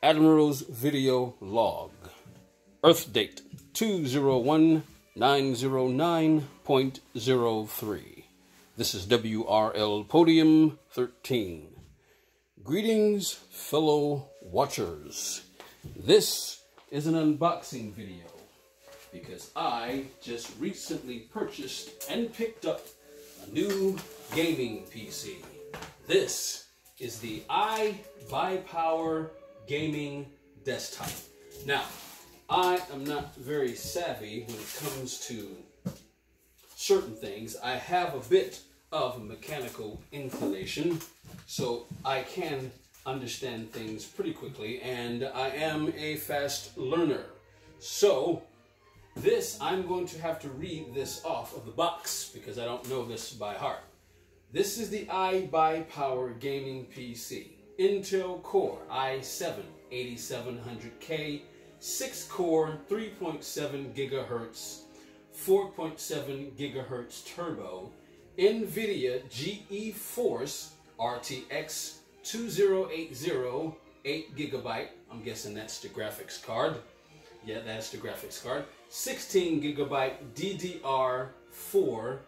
Admiral's video log. Earth date 201909.03. This is WRL Podium 13. Greetings, fellow watchers. This is an unboxing video because I just recently purchased and picked up a new gaming PC. This is the iBuyPower Gaming Desktop. Now, I am not very savvy when it comes to certain things. I have a bit of mechanical inclination, so I can understand things pretty quickly, and I am a fast learner. So, this, I'm going to have to read this off of the box because I don't know this by heart. This is the iBuyPower Gaming PC. Intel Core i7 8700K, 6 core, 3.7 gigahertz, 4.7 gigahertz turbo, NVIDIA GeForce RTX 2080, 8 gigabyte. I'm guessing that's the graphics card. Yeah, that's the graphics card. 16 gigabyte DDR4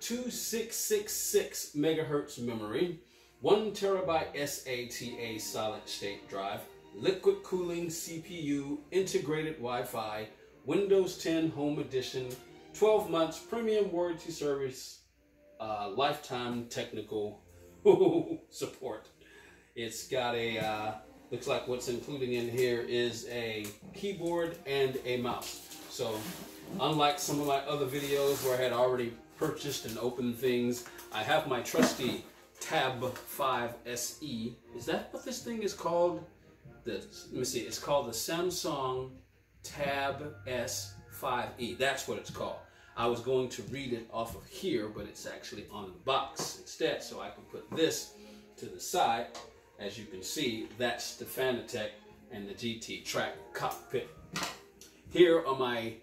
2666 megahertz memory, 1 terabyte SATA solid state drive, liquid cooling CPU, integrated Wi-Fi, Windows 10 Home Edition, 12 months premium warranty service, uh, lifetime technical support. It's got a, uh, looks like what's included in here is a keyboard and a mouse. So unlike some of my other videos where I had already purchased and opened things. I have my trusty Tab 5 SE. Is that what this thing is called? The, let me see, it's called the Samsung Tab S5e. That's what it's called. I was going to read it off of here, but it's actually on the box instead, so I can put this to the side. As you can see, that's the Fanatec and the GT Track cockpit. Here are my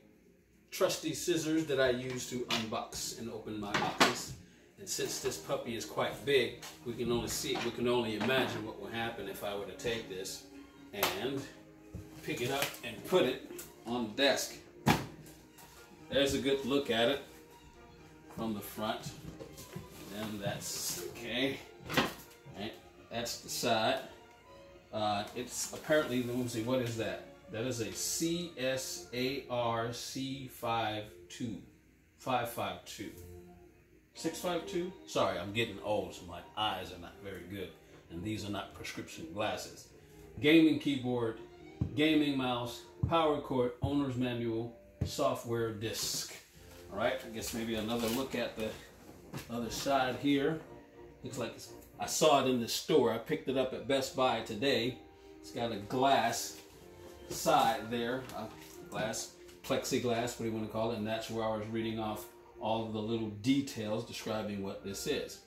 trusty scissors that I use to unbox and open my boxes. And since this puppy is quite big, we can only see, we can only imagine what would happen if I were to take this and pick it up and put it on the desk. There's a good look at it from the front. And that's okay. That's the side. Uh, it's apparently, let me see, what is that? That is a CSAR C52. 552. 652? Sorry, I'm getting old, so my eyes are not very good. And these are not prescription glasses. Gaming keyboard, gaming mouse, power cord, owner's manual, software disk. All right, I guess maybe another look at the other side here. Looks like I saw it in the store. I picked it up at Best Buy today. It's got a glass side there, uh, glass, plexiglass, what do you want to call it, and that's where I was reading off all of the little details describing what this is.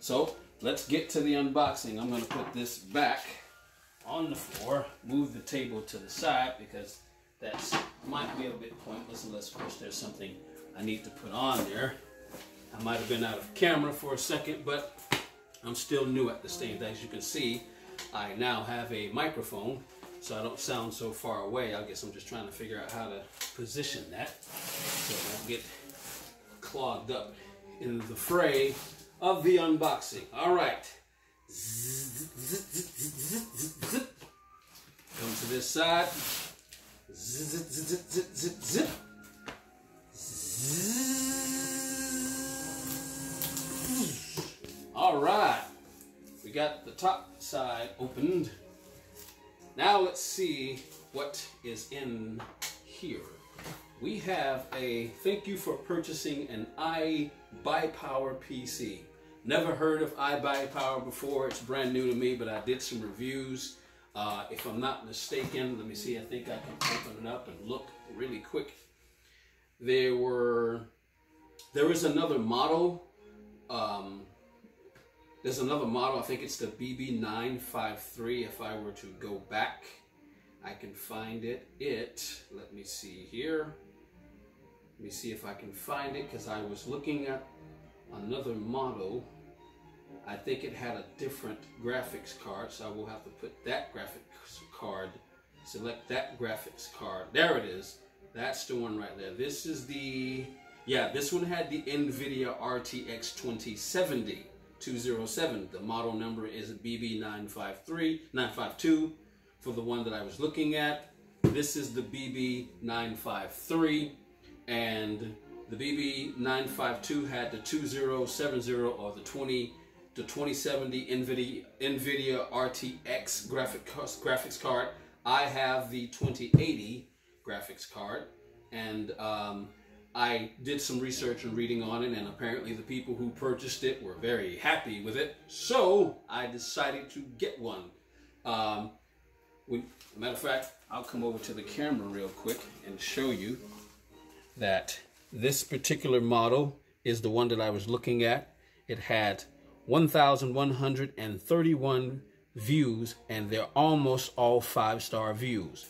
So let's get to the unboxing. I'm going to put this back on the floor, move the table to the side because that might be a bit pointless unless of course there's something I need to put on there. I might have been out of camera for a second, but I'm still new at this thing. As you can see, I now have a microphone so I don't sound so far away. I guess I'm just trying to figure out how to position that so it won't get clogged up in the fray of the unboxing. All right. Come to this side. All right. We got the top side opened. Now let's see what is in here. We have a thank you for purchasing an iBuyPower PC. Never heard of iBuyPower before. It's brand new to me, but I did some reviews. Uh, if I'm not mistaken, let me see. I think I can open it up and look really quick. There were, there is another model um, there's another model, I think it's the BB953. If I were to go back, I can find it. It, let me see here. Let me see if I can find it because I was looking at another model I think it had a different graphics card, so I will have to put that graphics card, select that graphics card. There it is. That's the one right there. This is the, yeah, this one had the NVIDIA RTX 2070 207. The model number is BB953, 952 for the one that I was looking at. This is the BB953 and the BB952 had the 2070 or the 20 the 2070 NVIDIA, NVIDIA RTX graphic, graphics card. I have the 2080 graphics card and um, I did some research and reading on it and apparently the people who purchased it were very happy with it. So I decided to get one. Um, we, matter of fact, I'll come over to the camera real quick and show you that this particular model is the one that I was looking at. It had 1,131 views and they're almost all five-star views.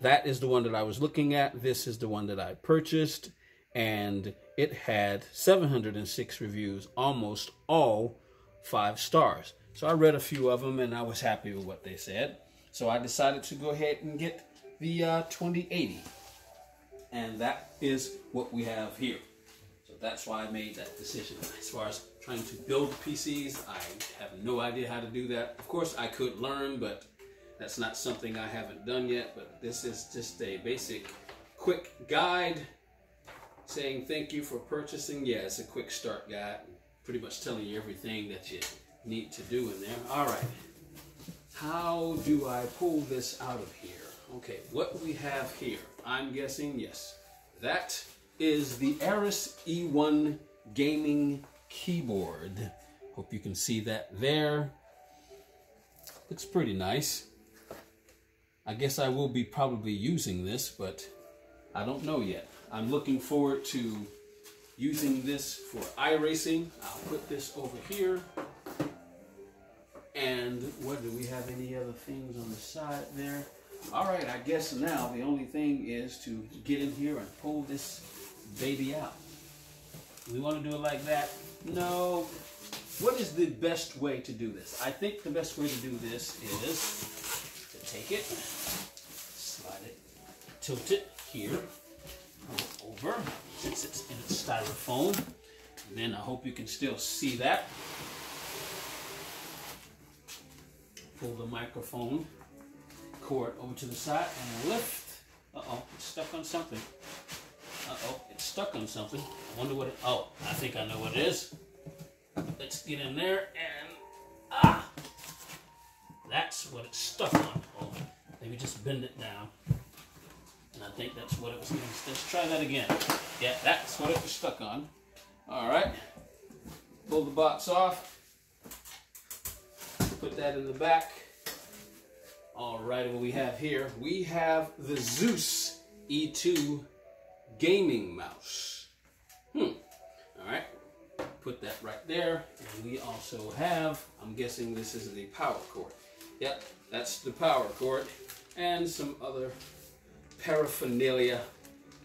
That is the one that I was looking at. This is the one that I purchased and it had 706 reviews, almost all five stars. So I read a few of them and I was happy with what they said. So I decided to go ahead and get the uh, 2080 and that is what we have here. So that's why I made that decision. As far as trying to build PCs, I have no idea how to do that. Of course, I could learn, but that's not something I haven't done yet. But this is just a basic, quick guide saying thank you for purchasing. Yeah, it's a quick start guide, pretty much telling you everything that you need to do in there. All right, how do I pull this out of here? Okay, what we have here, I'm guessing, yes, that is the Aris E1 gaming keyboard. Hope you can see that there. Looks pretty nice. I guess I will be probably using this, but I don't know yet. I'm looking forward to using this for iRacing. I'll put this over here. And what do we have any other things on the side there? All right, I guess now the only thing is to get in here and pull this baby out. We want to do it like that? No. What is the best way to do this? I think the best way to do this is to take it, slide it, tilt it here, over, since it's in its styrofoam. And then I hope you can still see that. Pull the microphone cord over to the side and lift. Uh-oh, it's stuck on something. Uh-oh, it's stuck on something. I wonder what it, oh, I think I know what it is. Let's get in there and, ah! That's what it's stuck on. Oh, maybe just bend it down. And I think that's what it was. Let's try that again. Yeah, that's what it was stuck on. All right. Pull the box off. Put that in the back. All right, what we have here, we have the Zeus E2 gaming mouse. Hmm. All right. Put that right there. And we also have, I'm guessing this is the power cord. Yep, that's the power cord. And some other paraphernalia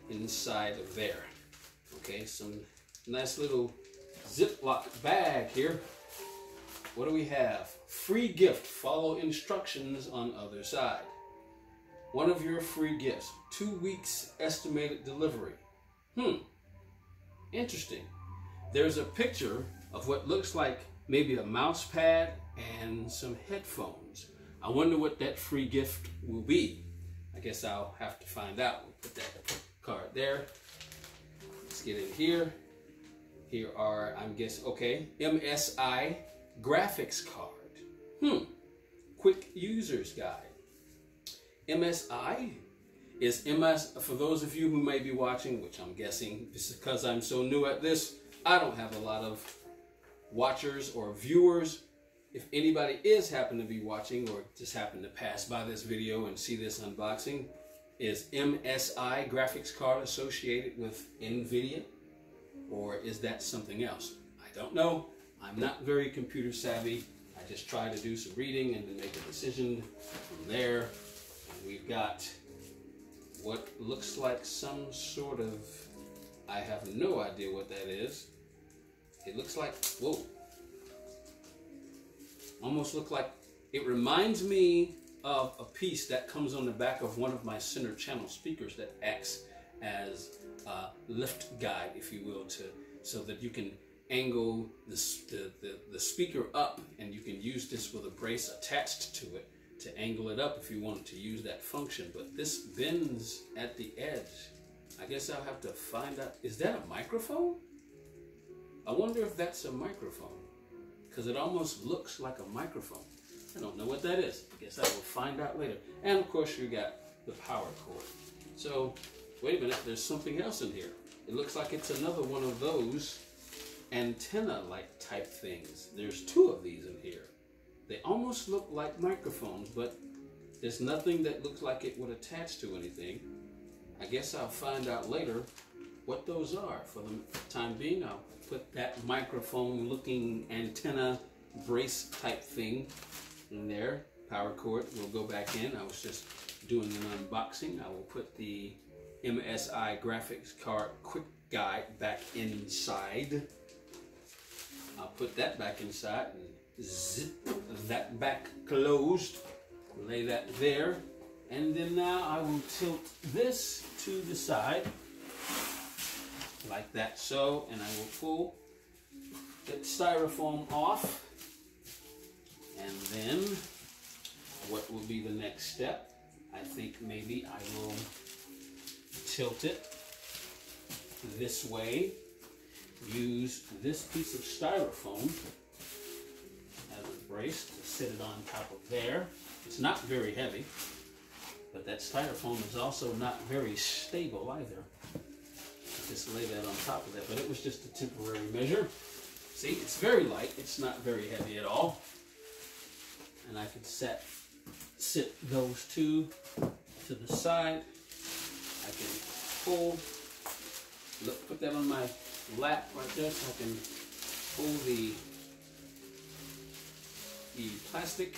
inside of there. Okay, some nice little Ziploc bag here. What do we have? Free gift. Follow instructions on other side. One of your free gifts. Two weeks estimated delivery. Hmm. Interesting. There's a picture of what looks like maybe a mouse pad and some headphones. I wonder what that free gift will be. I guess I'll have to find out. We'll put that card there. Let's get in here. Here are, I'm guessing, okay, MSI graphics card. Hmm. Quick user's guide. MSI is MS, for those of you who may be watching, which I'm guessing because I'm so new at this, I don't have a lot of watchers or viewers if anybody is happen to be watching or just happen to pass by this video and see this unboxing, is MSI graphics card associated with NVIDIA? Or is that something else? I don't know. I'm not very computer savvy. Just try to do some reading and then make a decision from there. We've got what looks like some sort of, I have no idea what that is. It looks like, whoa, almost look like it reminds me of a piece that comes on the back of one of my center channel speakers that acts as a lift guide, if you will, to so that you can angle the, the, the, speaker up and you can use this with a brace attached to it to angle it up if you wanted to use that function. But this bends at the edge. I guess I'll have to find out. Is that a microphone? I wonder if that's a microphone because it almost looks like a microphone. I don't know what that is. I guess I will find out later. And of course you got the power cord. So wait a minute, there's something else in here. It looks like it's another one of those antenna-like type things. There's two of these in here. They almost look like microphones, but there's nothing that looks like it would attach to anything. I guess I'll find out later what those are. For the time being, I'll put that microphone looking antenna brace type thing in there. Power cord will go back in. I was just doing an unboxing. I will put the MSI graphics card quick guide back inside. I'll put that back inside and zip that back closed. Lay that there. And then now I will tilt this to the side. Like that so. And I will pull that styrofoam off. And then what will be the next step? I think maybe I will tilt it this way use this piece of styrofoam as a brace to sit it on top of there it's not very heavy but that styrofoam is also not very stable either just lay that on top of that. But it was just a temporary measure. See, it's very light. It's not very heavy at all. And I could set, sit those two to the side. I can pull, look, put that on my lap right there so I can pull the, the plastic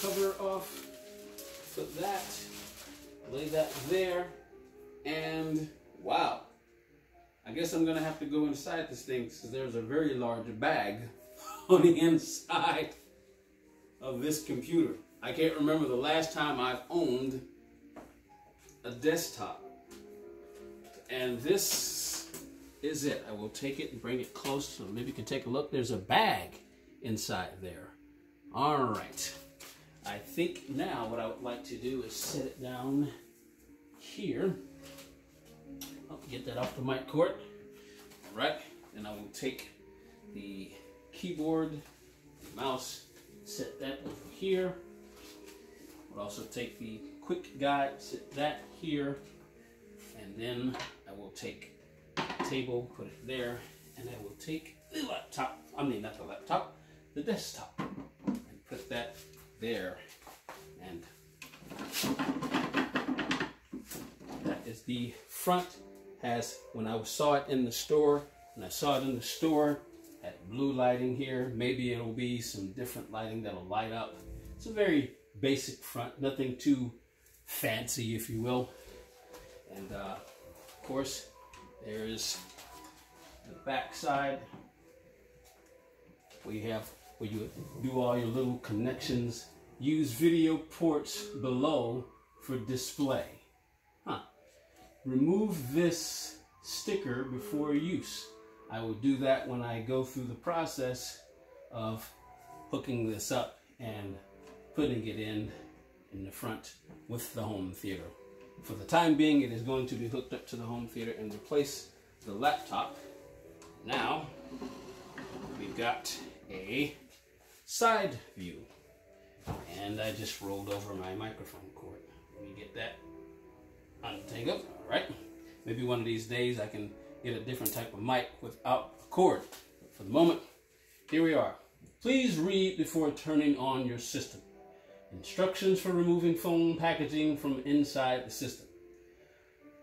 cover off. Put that, lay that there, and wow. I guess I'm gonna have to go inside this thing because there's a very large bag on the inside of this computer. I can't remember the last time I've owned a desktop. And this is it. I will take it and bring it close so maybe you can take a look. There's a bag inside there. All right. I think now what I would like to do is set it down here oh, get that off the mic cord. All right, and I will take the keyboard, the mouse, set that over here. I'll also take the quick guide, set that here, and then I will take table, put it there, and I will take the laptop, I mean not the laptop, the desktop, and put that there. And that is the front has, when I saw it in the store, and I saw it in the store, had blue lighting here. Maybe it'll be some different lighting that'll light up. It's a very basic front, nothing too fancy, if you will. And uh, of course, there's the back side. We have where you do all your little connections. Use video ports below for display. Remove this sticker before use. I will do that when I go through the process of hooking this up and putting it in in the front with the home theater. For the time being, it is going to be hooked up to the home theater and replace the laptop. Now, we've got a side view. And I just rolled over my microphone cord. Let me get that untangled All right. Maybe one of these days I can get a different type of mic without a cord. But for the moment, here we are. Please read before turning on your system. Instructions for removing phone packaging from inside the system.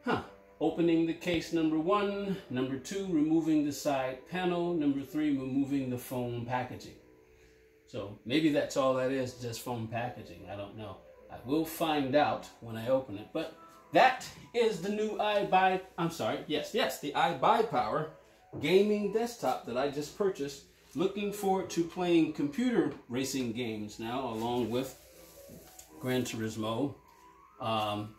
Huh. Opening the case number one. Number two, removing the side panel. Number three, removing the foam packaging. So maybe that's all that is, just foam packaging. I don't know. I will find out when I open it. But that is the new iBuy, I'm sorry, yes, yes, the iBuyPower gaming desktop that I just purchased looking forward to playing computer racing games now, along with Gran Turismo. Um,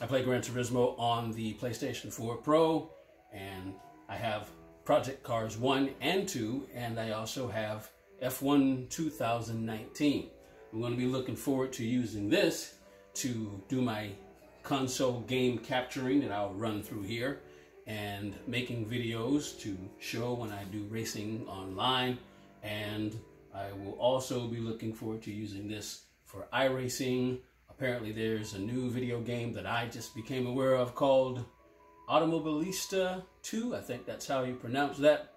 I play Gran Turismo on the PlayStation 4 Pro, and I have Project Cars 1 and 2, and I also have F1 2019. I'm going to be looking forward to using this to do my console game capturing that I'll run through here and making videos to show when I do racing online and I will also be looking forward to using this for iRacing. Apparently there's a new video game that I just became aware of called Automobilista 2. I think that's how you pronounce that.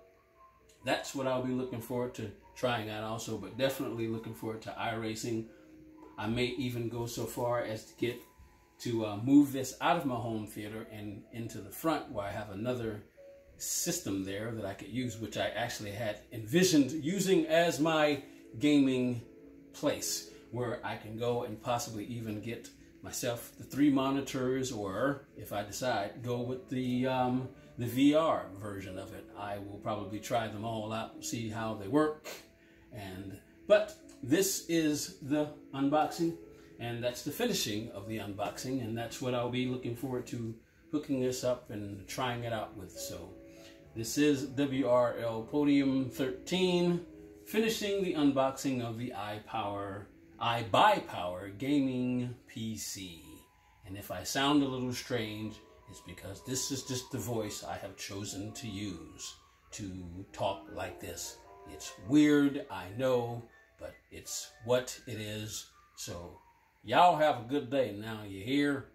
That's what I'll be looking forward to trying out also, but definitely looking forward to iRacing. I may even go so far as to get to uh, move this out of my home theater and into the front where I have another system there that I could use, which I actually had envisioned using as my gaming place where I can go and possibly even get myself the three monitors or if I decide go with the um, the VR version of it. I will probably try them all out see how they work and but this is the unboxing and that's the finishing of the unboxing and that's what I'll be looking forward to hooking this up and trying it out with so this is WRL Podium 13 finishing the unboxing of the iPower iBuyPower gaming PC and if I sound a little strange it's because this is just the voice I have chosen to use to talk like this it's weird I know but it's what it is so Y'all have a good day now, you hear?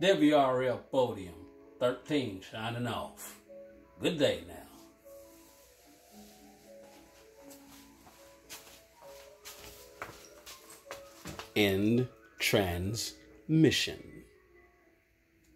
WRL Podium 13 signing off. Good day now. End transmission.